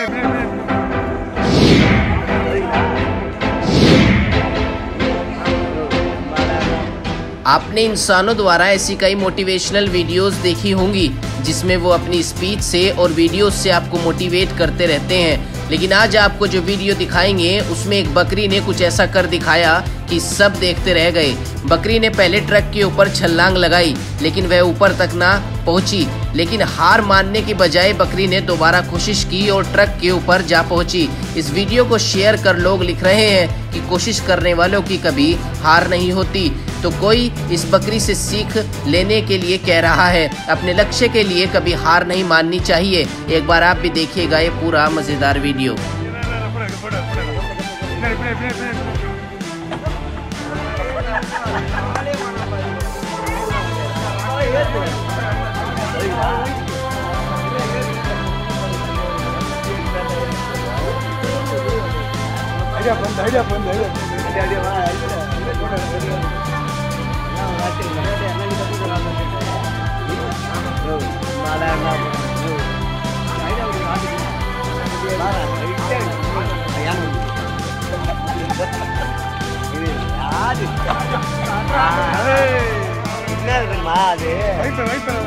आपने इंसानों द्वारा ऐसी कई मोटिवेशनल वीडियोस देखी होंगी, जिसमें वो अपनी स्पीच से और वीडियोस से आपको मोटिवेट करते रहते हैं। लेकिन आज आपको जो वीडियो दिखाएँगे, उसमें एक बकरी ने कुछ ऐसा कर दिखाया कि सब देखते रह गए। बकरी ने पहले ट्रक के ऊपर छलांग लगाई लेकिन वह ऊपर तक ना पहुँची लेकिन हार मानने की बजाय बकरी ने दोबारा कोशिश की और ट्रक के ऊपर जा पहुँची इस वीडियो को शेयर कर लोग लिख रहे हैं कि कोशिश करने वालों की कभी हार नहीं होती तो कोई इस बकरी से सीख लेने के लिए कह रहा है अपने लक्ष्य के लिए कभी हार नहीं माननी चाहिए एक बार आप भी देखिएगा ये पूरा मज़ेदार वीडियो ധൈര്യം ധൈര്യം ധൈര്യം ധൈര്യം നാളെ ഉണ്ടാവും madre. Ahí, pero, ahí, pero.